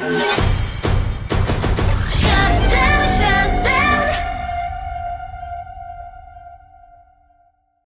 Bye.